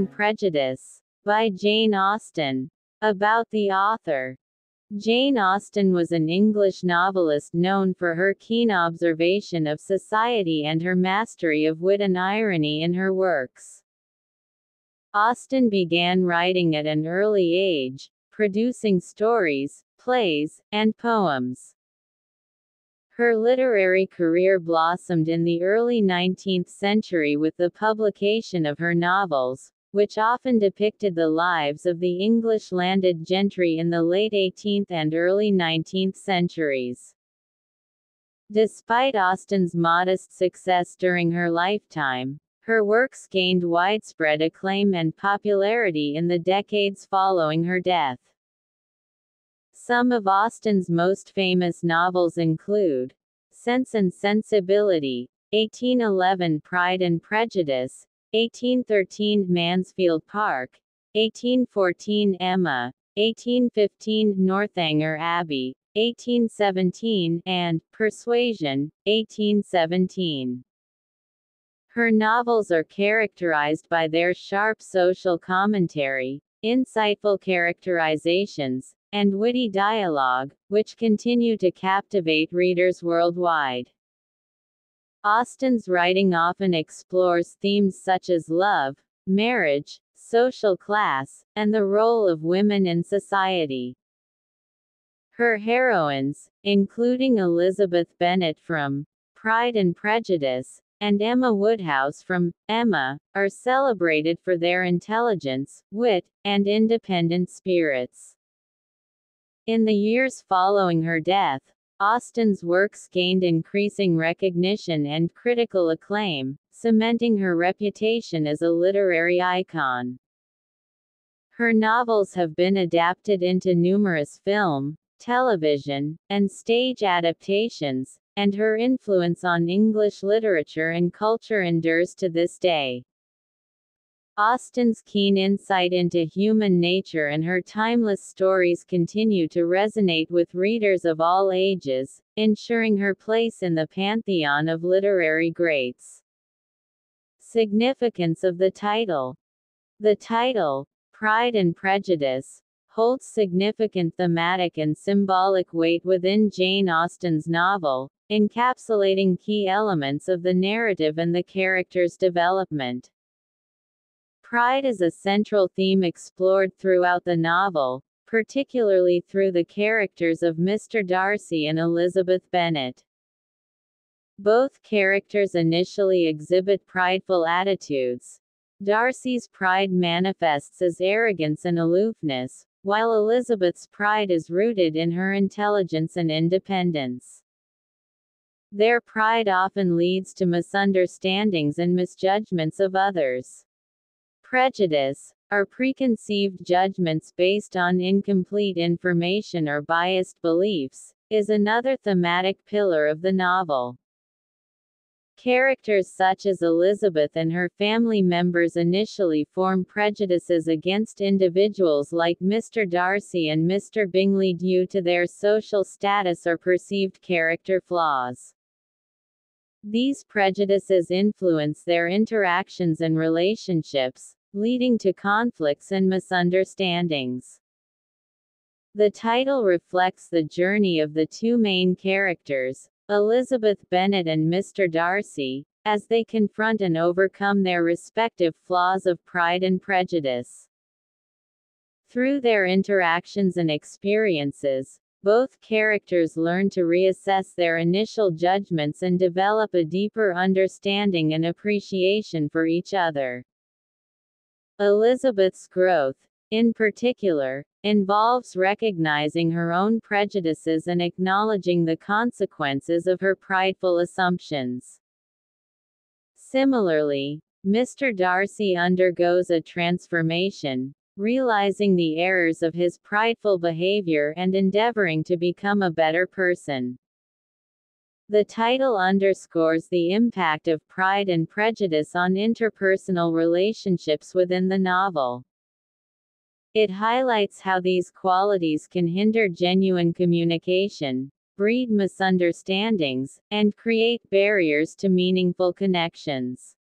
and Prejudice, by Jane Austen. About the author. Jane Austen was an English novelist known for her keen observation of society and her mastery of wit and irony in her works. Austen began writing at an early age, producing stories, plays, and poems. Her literary career blossomed in the early 19th century with the publication of her novels, which often depicted the lives of the English landed gentry in the late 18th and early 19th centuries. Despite Austen's modest success during her lifetime, her works gained widespread acclaim and popularity in the decades following her death. Some of Austen's most famous novels include Sense and Sensibility, 1811 Pride and Prejudice, 1813 Mansfield Park, 1814 Emma, 1815 Northanger Abbey, 1817, and Persuasion, 1817. Her novels are characterized by their sharp social commentary, insightful characterizations, and witty dialogue, which continue to captivate readers worldwide. Austen's writing often explores themes such as love, marriage, social class, and the role of women in society. Her heroines, including Elizabeth Bennet from Pride and Prejudice, and Emma Woodhouse from Emma, are celebrated for their intelligence, wit, and independent spirits. In the years following her death, Austen's works gained increasing recognition and critical acclaim, cementing her reputation as a literary icon. Her novels have been adapted into numerous film, television, and stage adaptations, and her influence on English literature and culture endures to this day. Austen's keen insight into human nature and her timeless stories continue to resonate with readers of all ages, ensuring her place in the pantheon of literary greats. Significance of the title The title, Pride and Prejudice, holds significant thematic and symbolic weight within Jane Austen's novel, encapsulating key elements of the narrative and the character's development. Pride is a central theme explored throughout the novel, particularly through the characters of Mr. Darcy and Elizabeth Bennet. Both characters initially exhibit prideful attitudes. Darcy's pride manifests as arrogance and aloofness, while Elizabeth's pride is rooted in her intelligence and independence. Their pride often leads to misunderstandings and misjudgments of others. Prejudice, are preconceived judgments based on incomplete information or biased beliefs, is another thematic pillar of the novel. Characters such as Elizabeth and her family members initially form prejudices against individuals like Mr. Darcy and Mr. Bingley due to their social status or perceived character flaws. These prejudices influence their interactions and relationships, leading to conflicts and misunderstandings. The title reflects the journey of the two main characters, Elizabeth Bennet and Mr. Darcy, as they confront and overcome their respective flaws of pride and prejudice. Through their interactions and experiences, both characters learn to reassess their initial judgments and develop a deeper understanding and appreciation for each other. Elizabeth's growth, in particular, involves recognizing her own prejudices and acknowledging the consequences of her prideful assumptions. Similarly, Mr. Darcy undergoes a transformation, realizing the errors of his prideful behavior and endeavoring to become a better person. The title underscores the impact of pride and prejudice on interpersonal relationships within the novel. It highlights how these qualities can hinder genuine communication, breed misunderstandings, and create barriers to meaningful connections.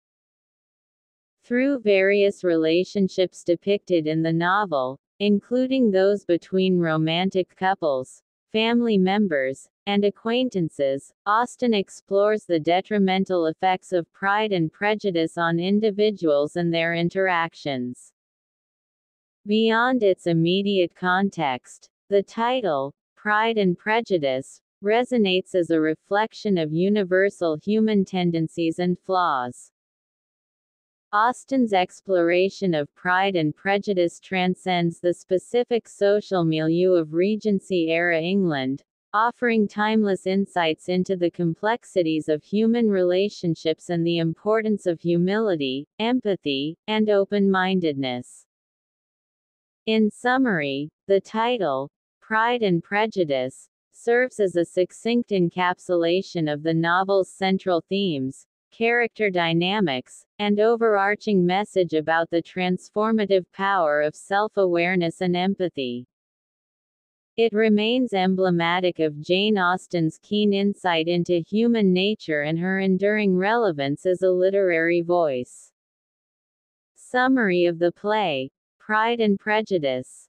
Through various relationships depicted in the novel, including those between romantic couples, family members, and acquaintances, Austen explores the detrimental effects of pride and prejudice on individuals and their interactions. Beyond its immediate context, the title, Pride and Prejudice, resonates as a reflection of universal human tendencies and flaws. Austen's exploration of pride and prejudice transcends the specific social milieu of Regency-era England, offering timeless insights into the complexities of human relationships and the importance of humility, empathy, and open-mindedness. In summary, the title, Pride and Prejudice, serves as a succinct encapsulation of the novel's central themes, character dynamics, and overarching message about the transformative power of self-awareness and empathy. It remains emblematic of Jane Austen's keen insight into human nature and her enduring relevance as a literary voice. Summary of the play Pride and Prejudice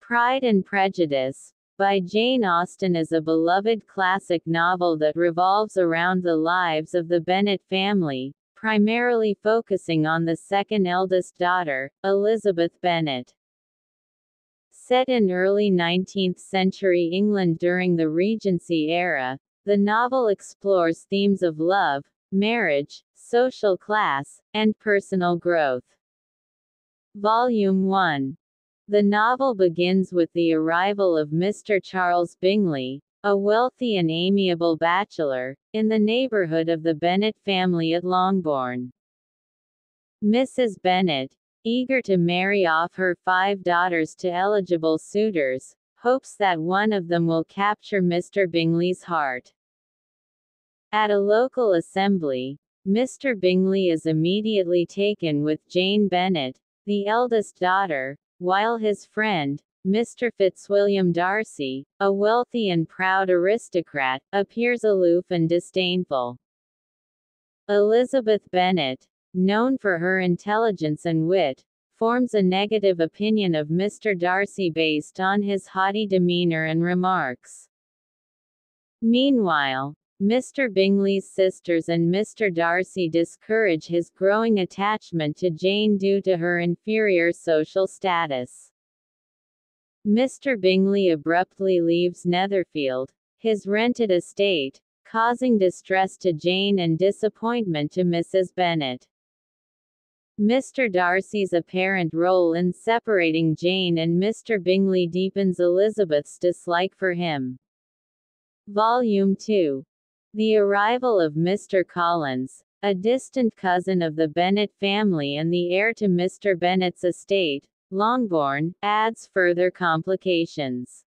Pride and Prejudice, by Jane Austen is a beloved classic novel that revolves around the lives of the Bennet family, primarily focusing on the second eldest daughter, Elizabeth Bennet. Set in early 19th century England during the Regency era, the novel explores themes of love, marriage, social class, and personal growth. Volume 1 the novel begins with the arrival of Mr. Charles Bingley, a wealthy and amiable bachelor, in the neighborhood of the Bennet family at Longbourn. Mrs. Bennet, eager to marry off her five daughters to eligible suitors, hopes that one of them will capture Mr. Bingley's heart. At a local assembly, Mr. Bingley is immediately taken with Jane Bennet, the eldest daughter, while his friend, Mr. Fitzwilliam Darcy, a wealthy and proud aristocrat, appears aloof and disdainful. Elizabeth Bennet, known for her intelligence and wit, forms a negative opinion of Mr. Darcy based on his haughty demeanor and remarks. Meanwhile, Mr. Bingley's sisters and Mr. Darcy discourage his growing attachment to Jane due to her inferior social status. Mr. Bingley abruptly leaves Netherfield, his rented estate, causing distress to Jane and disappointment to Mrs. Bennet. Mr. Darcy's apparent role in separating Jane and Mr. Bingley deepens Elizabeth's dislike for him. Volume 2 the arrival of Mr. Collins, a distant cousin of the Bennet family and the heir to Mr. Bennet's estate, Longbourn, adds further complications.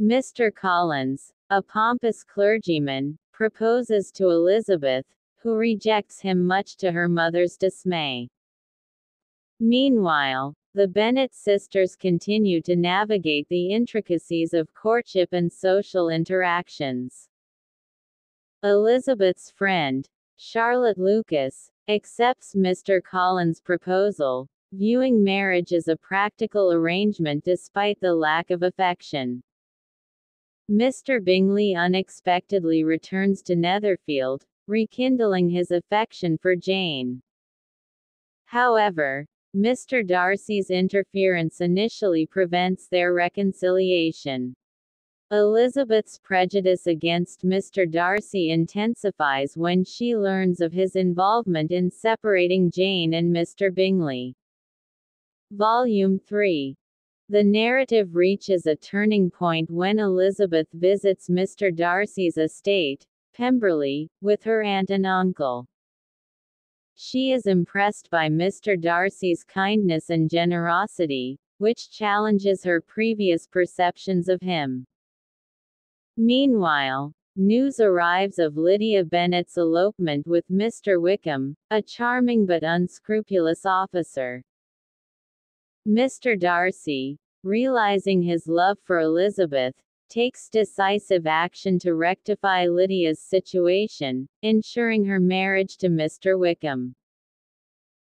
Mr. Collins, a pompous clergyman, proposes to Elizabeth, who rejects him much to her mother's dismay. Meanwhile, the Bennet sisters continue to navigate the intricacies of courtship and social interactions. Elizabeth's friend, Charlotte Lucas, accepts Mr. Collins' proposal, viewing marriage as a practical arrangement despite the lack of affection. Mr. Bingley unexpectedly returns to Netherfield, rekindling his affection for Jane. However, Mr. Darcy's interference initially prevents their reconciliation. Elizabeth's prejudice against Mr. Darcy intensifies when she learns of his involvement in separating Jane and Mr. Bingley. Volume 3 the narrative reaches a turning point when Elizabeth visits Mr. Darcy's estate, Pemberley, with her aunt and uncle. She is impressed by Mr. Darcy's kindness and generosity, which challenges her previous perceptions of him. Meanwhile, news arrives of Lydia Bennet's elopement with Mr. Wickham, a charming but unscrupulous officer. Mr. Darcy, realizing his love for Elizabeth, takes decisive action to rectify Lydia's situation, ensuring her marriage to Mr. Wickham.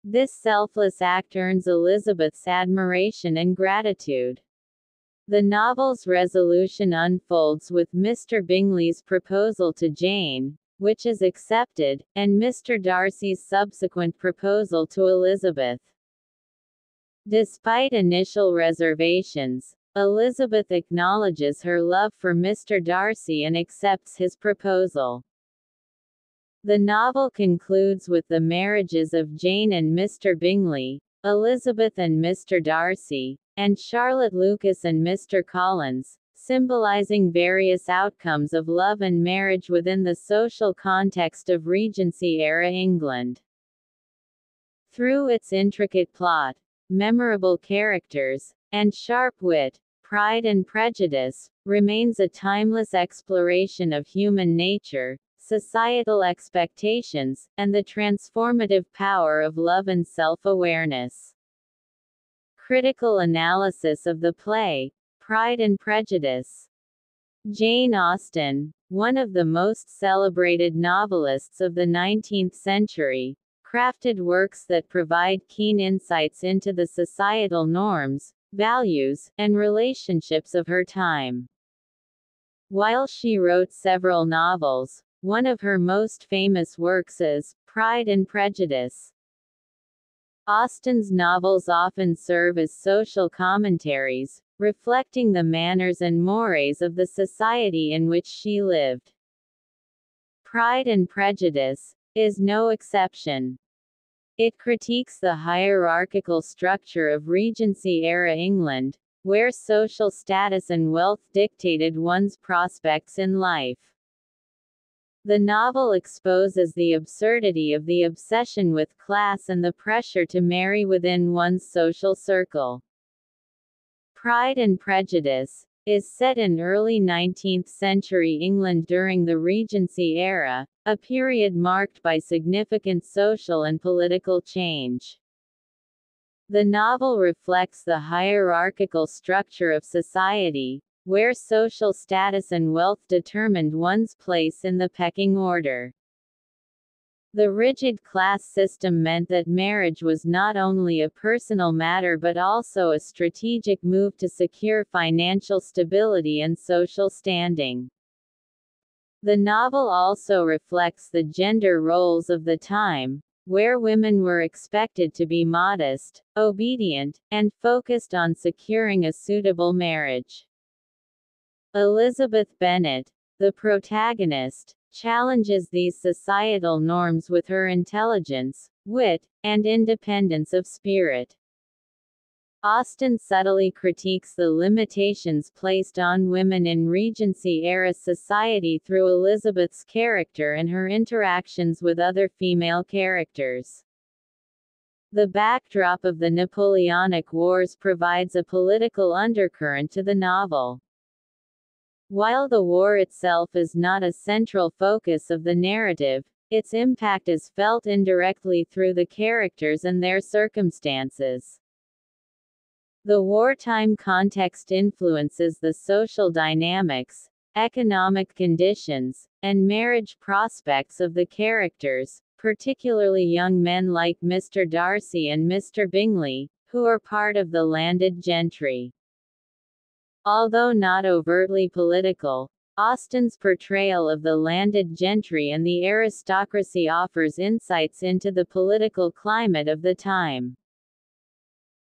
This selfless act earns Elizabeth's admiration and gratitude. The novel's resolution unfolds with Mr. Bingley's proposal to Jane, which is accepted, and Mr. Darcy's subsequent proposal to Elizabeth. Despite initial reservations, Elizabeth acknowledges her love for Mr. Darcy and accepts his proposal. The novel concludes with the marriages of Jane and Mr. Bingley, Elizabeth and Mr. Darcy, and Charlotte Lucas and Mr. Collins, symbolizing various outcomes of love and marriage within the social context of Regency-era England. Through its intricate plot, memorable characters, and sharp wit, Pride and Prejudice remains a timeless exploration of human nature, societal expectations, and the transformative power of love and self-awareness. Critical analysis of the play, Pride and Prejudice. Jane Austen, one of the most celebrated novelists of the 19th century, crafted works that provide keen insights into the societal norms, values, and relationships of her time. While she wrote several novels, one of her most famous works is Pride and Prejudice. Austen's novels often serve as social commentaries, reflecting the manners and mores of the society in which she lived. Pride and Prejudice is no exception. It critiques the hierarchical structure of Regency-era England, where social status and wealth dictated one's prospects in life. The novel exposes the absurdity of the obsession with class and the pressure to marry within one's social circle. Pride and Prejudice, is set in early 19th century England during the Regency era, a period marked by significant social and political change. The novel reflects the hierarchical structure of society, where social status and wealth determined one's place in the pecking order. The rigid class system meant that marriage was not only a personal matter but also a strategic move to secure financial stability and social standing. The novel also reflects the gender roles of the time, where women were expected to be modest, obedient, and focused on securing a suitable marriage. Elizabeth Bennet, the protagonist, challenges these societal norms with her intelligence, wit, and independence of spirit. Austen subtly critiques the limitations placed on women in Regency-era society through Elizabeth's character and her interactions with other female characters. The backdrop of the Napoleonic Wars provides a political undercurrent to the novel. While the war itself is not a central focus of the narrative, its impact is felt indirectly through the characters and their circumstances. The wartime context influences the social dynamics, economic conditions, and marriage prospects of the characters, particularly young men like Mr. Darcy and Mr. Bingley, who are part of the landed gentry. Although not overtly political, Austen's portrayal of the landed gentry and the aristocracy offers insights into the political climate of the time.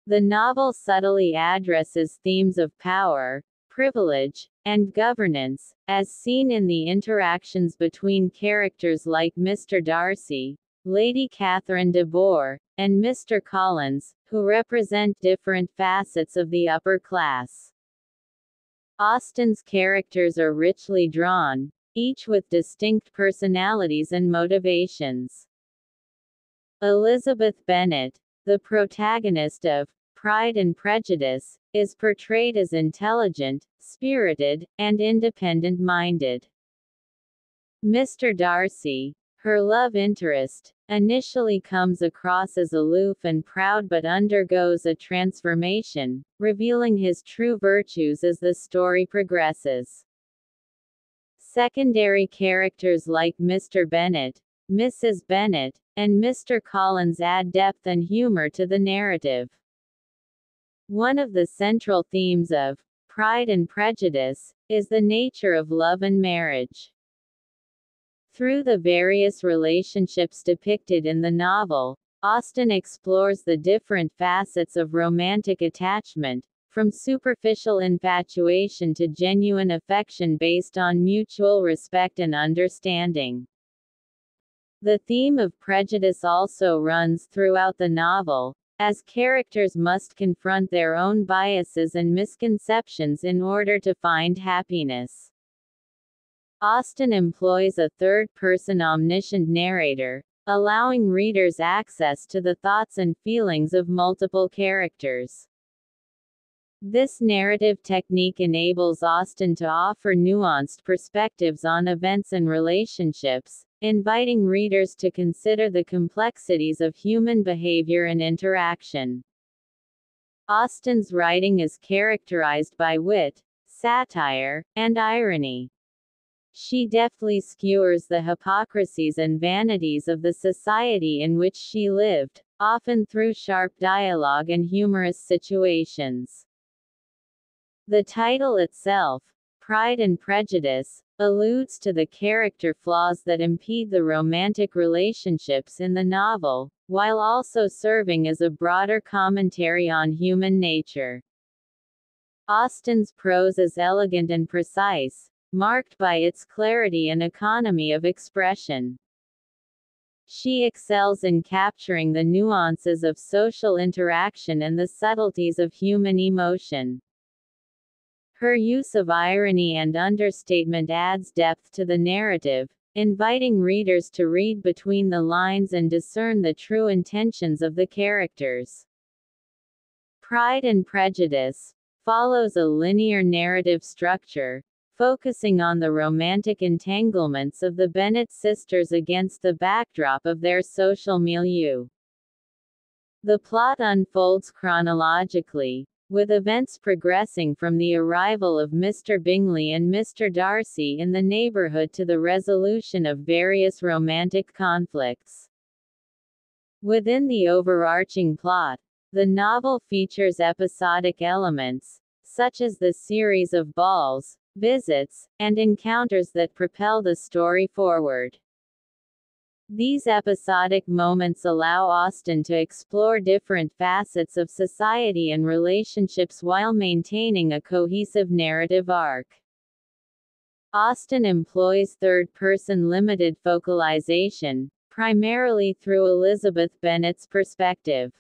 The novel subtly addresses themes of power, privilege, and governance, as seen in the interactions between characters like Mr. Darcy, Lady Catherine de Bourgh, and Mr. Collins, who represent different facets of the upper class. Austen's characters are richly drawn, each with distinct personalities and motivations. Elizabeth Bennet, the protagonist of Pride and Prejudice, is portrayed as intelligent, spirited, and independent-minded. Mr. Darcy, her love interest, initially comes across as aloof and proud but undergoes a transformation, revealing his true virtues as the story progresses. Secondary characters like Mr. Bennet, Mrs. Bennet, and Mr. Collins add depth and humor to the narrative. One of the central themes of Pride and Prejudice is the nature of love and marriage. Through the various relationships depicted in the novel, Austen explores the different facets of romantic attachment, from superficial infatuation to genuine affection based on mutual respect and understanding. The theme of prejudice also runs throughout the novel, as characters must confront their own biases and misconceptions in order to find happiness. Austen employs a third-person omniscient narrator, allowing readers access to the thoughts and feelings of multiple characters. This narrative technique enables Austen to offer nuanced perspectives on events and relationships, inviting readers to consider the complexities of human behavior and interaction. Austen's writing is characterized by wit, satire, and irony. She deftly skewers the hypocrisies and vanities of the society in which she lived, often through sharp dialogue and humorous situations. The title itself, Pride and Prejudice, alludes to the character flaws that impede the romantic relationships in the novel, while also serving as a broader commentary on human nature. Austen's prose is elegant and precise, marked by its clarity and economy of expression. She excels in capturing the nuances of social interaction and the subtleties of human emotion. Her use of irony and understatement adds depth to the narrative, inviting readers to read between the lines and discern the true intentions of the characters. Pride and Prejudice follows a linear narrative structure, focusing on the romantic entanglements of the Bennet sisters against the backdrop of their social milieu. The plot unfolds chronologically, with events progressing from the arrival of Mr. Bingley and Mr. Darcy in the neighborhood to the resolution of various romantic conflicts. Within the overarching plot, the novel features episodic elements, such as the series of balls, visits, and encounters that propel the story forward. These episodic moments allow Austen to explore different facets of society and relationships while maintaining a cohesive narrative arc. Austen employs third-person limited focalization, primarily through Elizabeth Bennet's perspective.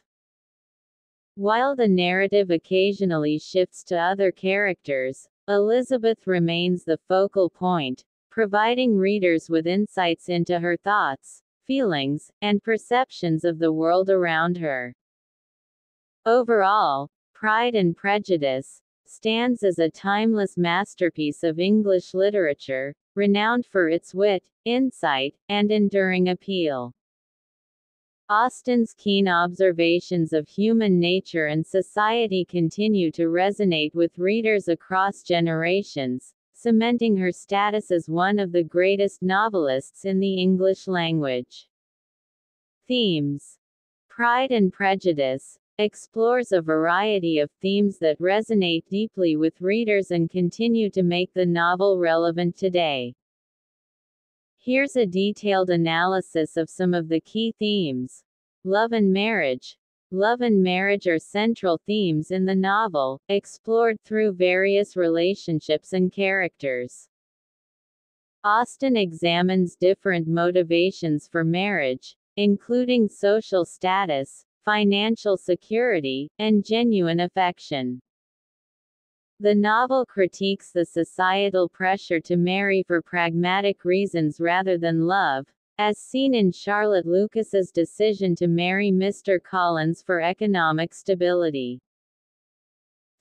While the narrative occasionally shifts to other characters, Elizabeth remains the focal point, providing readers with insights into her thoughts, feelings, and perceptions of the world around her. Overall, Pride and Prejudice stands as a timeless masterpiece of English literature, renowned for its wit, insight, and enduring appeal. Austen's keen observations of human nature and society continue to resonate with readers across generations, cementing her status as one of the greatest novelists in the English language. Themes Pride and Prejudice explores a variety of themes that resonate deeply with readers and continue to make the novel relevant today. Here's a detailed analysis of some of the key themes. Love and marriage, Love and marriage are central themes in the novel, explored through various relationships and characters. Austen examines different motivations for marriage, including social status, financial security, and genuine affection. The novel critiques the societal pressure to marry for pragmatic reasons rather than love, as seen in Charlotte Lucas's decision to marry Mr. Collins for economic stability.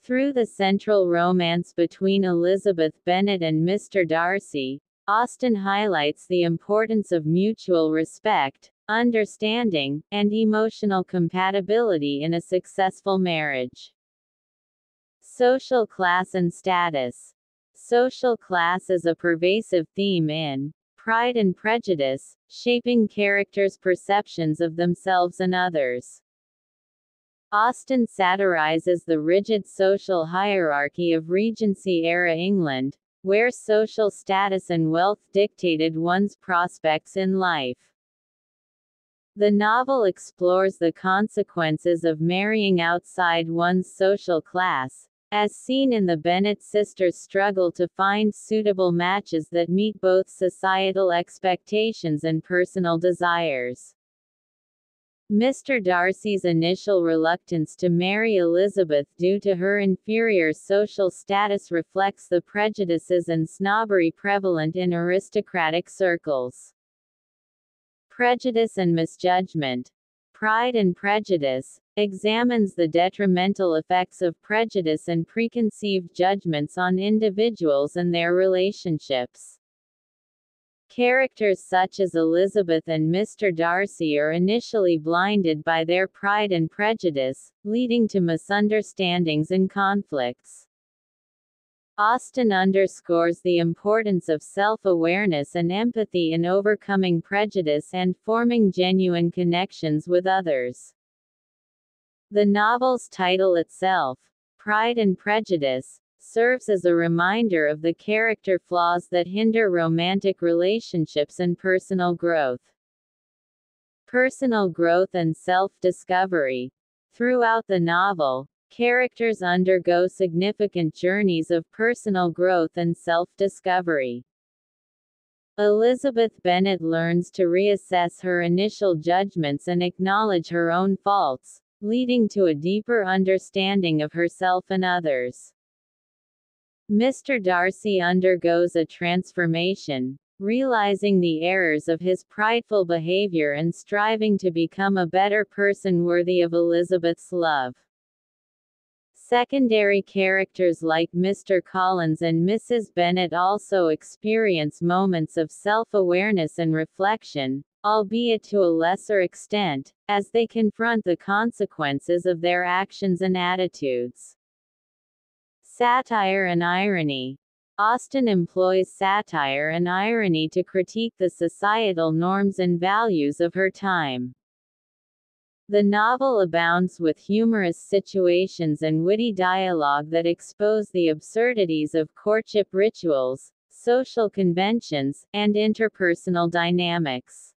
Through the central romance between Elizabeth Bennet and Mr. Darcy, Austen highlights the importance of mutual respect, understanding, and emotional compatibility in a successful marriage. Social class and status. Social class is a pervasive theme in Pride and Prejudice, shaping characters' perceptions of themselves and others. Austen satirizes the rigid social hierarchy of Regency-era England, where social status and wealth dictated one's prospects in life. The novel explores the consequences of marrying outside one's social class, as seen in the Bennet sisters' struggle to find suitable matches that meet both societal expectations and personal desires. Mr. Darcy's initial reluctance to marry Elizabeth due to her inferior social status reflects the prejudices and snobbery prevalent in aristocratic circles. Prejudice and Misjudgment Pride and Prejudice, examines the detrimental effects of prejudice and preconceived judgments on individuals and their relationships. Characters such as Elizabeth and Mr. Darcy are initially blinded by their pride and prejudice, leading to misunderstandings and conflicts. Austen underscores the importance of self-awareness and empathy in overcoming prejudice and forming genuine connections with others. The novel's title itself, Pride and Prejudice, serves as a reminder of the character flaws that hinder romantic relationships and personal growth. Personal growth and self-discovery. Throughout the novel, Characters undergo significant journeys of personal growth and self-discovery. Elizabeth Bennet learns to reassess her initial judgments and acknowledge her own faults, leading to a deeper understanding of herself and others. Mr. Darcy undergoes a transformation, realizing the errors of his prideful behavior and striving to become a better person worthy of Elizabeth's love. Secondary characters like Mr. Collins and Mrs. Bennet also experience moments of self-awareness and reflection, albeit to a lesser extent, as they confront the consequences of their actions and attitudes. Satire and irony. Austen employs satire and irony to critique the societal norms and values of her time. The novel abounds with humorous situations and witty dialogue that expose the absurdities of courtship rituals, social conventions, and interpersonal dynamics.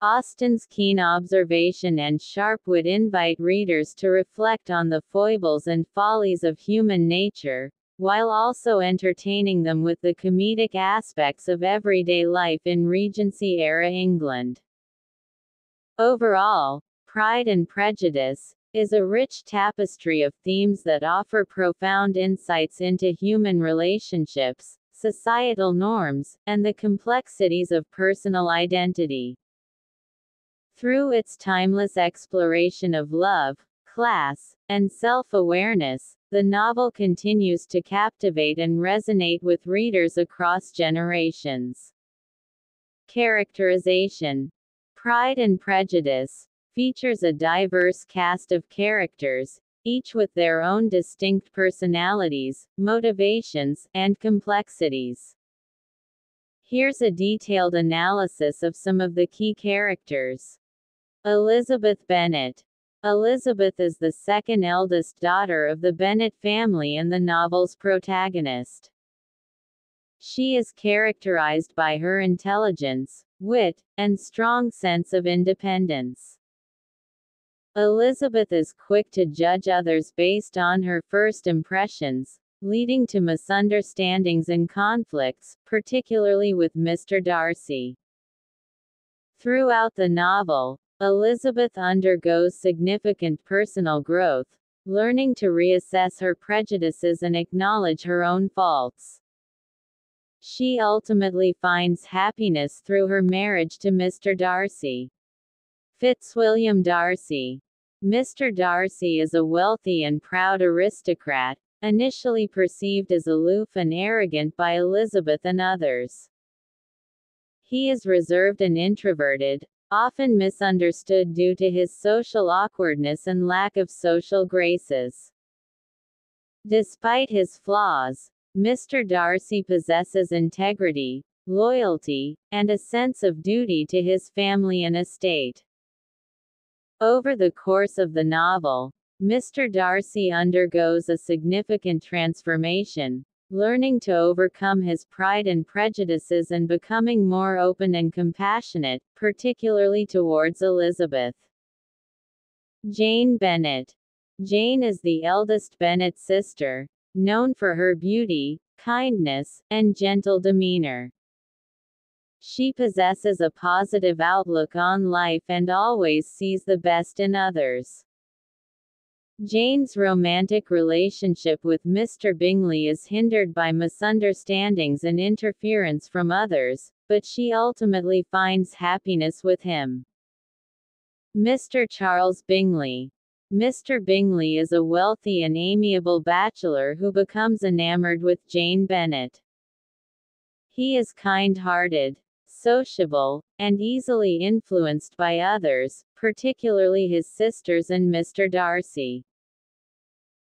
Austen's keen observation and sharp wit invite readers to reflect on the foibles and follies of human nature, while also entertaining them with the comedic aspects of everyday life in Regency-era England. Overall, Pride and Prejudice is a rich tapestry of themes that offer profound insights into human relationships, societal norms, and the complexities of personal identity. Through its timeless exploration of love, class, and self-awareness, the novel continues to captivate and resonate with readers across generations. Characterization Pride and Prejudice features a diverse cast of characters, each with their own distinct personalities, motivations, and complexities. Here's a detailed analysis of some of the key characters. Elizabeth Bennet. Elizabeth is the second eldest daughter of the Bennet family and the novel's protagonist. She is characterized by her intelligence, wit, and strong sense of independence. Elizabeth is quick to judge others based on her first impressions, leading to misunderstandings and conflicts, particularly with Mr. Darcy. Throughout the novel, Elizabeth undergoes significant personal growth, learning to reassess her prejudices and acknowledge her own faults. She ultimately finds happiness through her marriage to Mr. Darcy. Fitzwilliam Darcy. Mr. Darcy is a wealthy and proud aristocrat, initially perceived as aloof and arrogant by Elizabeth and others. He is reserved and introverted, often misunderstood due to his social awkwardness and lack of social graces. Despite his flaws, Mr. Darcy possesses integrity, loyalty, and a sense of duty to his family and estate. Over the course of the novel, Mr. Darcy undergoes a significant transformation, learning to overcome his pride and prejudices and becoming more open and compassionate, particularly towards Elizabeth. Jane Bennet. Jane is the eldest Bennet sister, known for her beauty, kindness, and gentle demeanor. She possesses a positive outlook on life and always sees the best in others. Jane's romantic relationship with Mr. Bingley is hindered by misunderstandings and interference from others, but she ultimately finds happiness with him. Mr. Charles Bingley. Mr. Bingley is a wealthy and amiable bachelor who becomes enamored with Jane Bennet. He is kind-hearted, sociable, and easily influenced by others, particularly his sisters and Mr. Darcy.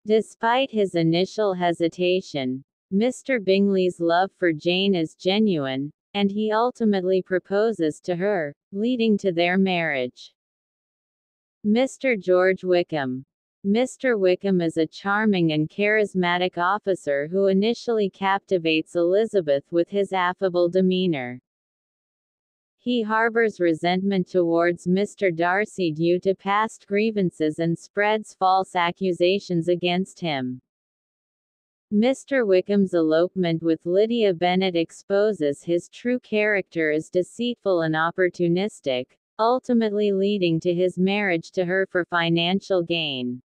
Despite his initial hesitation, Mr. Bingley's love for Jane is genuine, and he ultimately proposes to her, leading to their marriage. Mr. George Wickham. Mr. Wickham is a charming and charismatic officer who initially captivates Elizabeth with his affable demeanor. He harbors resentment towards Mr. Darcy due to past grievances and spreads false accusations against him. Mr. Wickham's elopement with Lydia Bennet exposes his true character as deceitful and opportunistic, ultimately leading to his marriage to her for financial gain.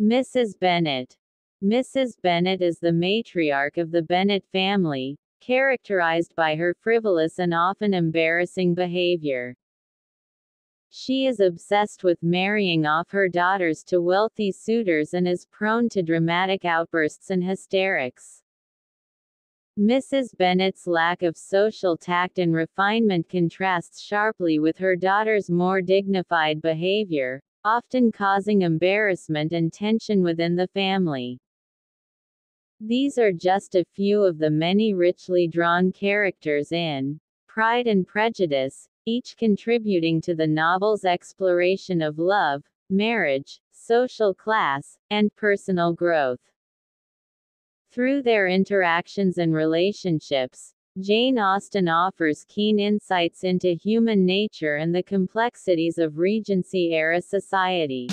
Mrs. Bennet Mrs. Bennet is the matriarch of the Bennet family, characterized by her frivolous and often embarrassing behavior. She is obsessed with marrying off her daughters to wealthy suitors and is prone to dramatic outbursts and hysterics. Mrs. Bennet's lack of social tact and refinement contrasts sharply with her daughter's more dignified behavior, often causing embarrassment and tension within the family. These are just a few of the many richly drawn characters in Pride and Prejudice, each contributing to the novel's exploration of love, marriage, social class, and personal growth. Through their interactions and relationships, Jane Austen offers keen insights into human nature and the complexities of Regency era society.